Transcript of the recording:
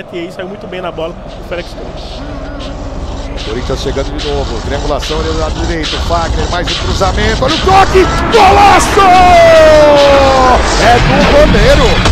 É, e aí saiu muito bem na bola o Félix Torres. Corinthians chegando de novo. Triangulação ali do é lado direito. Fagner, mais um cruzamento. Olha o toque! Golaço! É do goleiro!